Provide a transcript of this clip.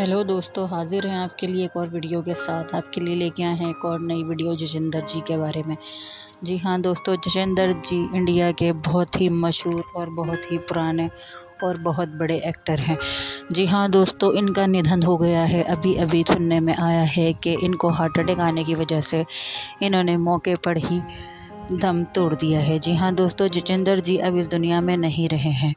Hello दोस्तों, हाजिर हैं आपके लिए एक और वीडियो के साथ। आपके लिए लेके आए हैं एक और नई वीडियो जजेंद्र जी के बारे में। जी हाँ दोस्तों जजेंद्र जी इंडिया के बहुत ही मशहूर और बहुत ही पुराने और बहुत बड़े एक्टर हैं। जी हाँ दोस्तों, इनका निधन हो गया है। अभी अभी सुनने में आया है कि इनको हार्ट अटैक आने की वजह से इन्होंने मौके पर ही दम तोड़ दिया है। जी हाँ दोस्तों जजेंद्र जी अब इस दुनिया में नहीं रहे हैं।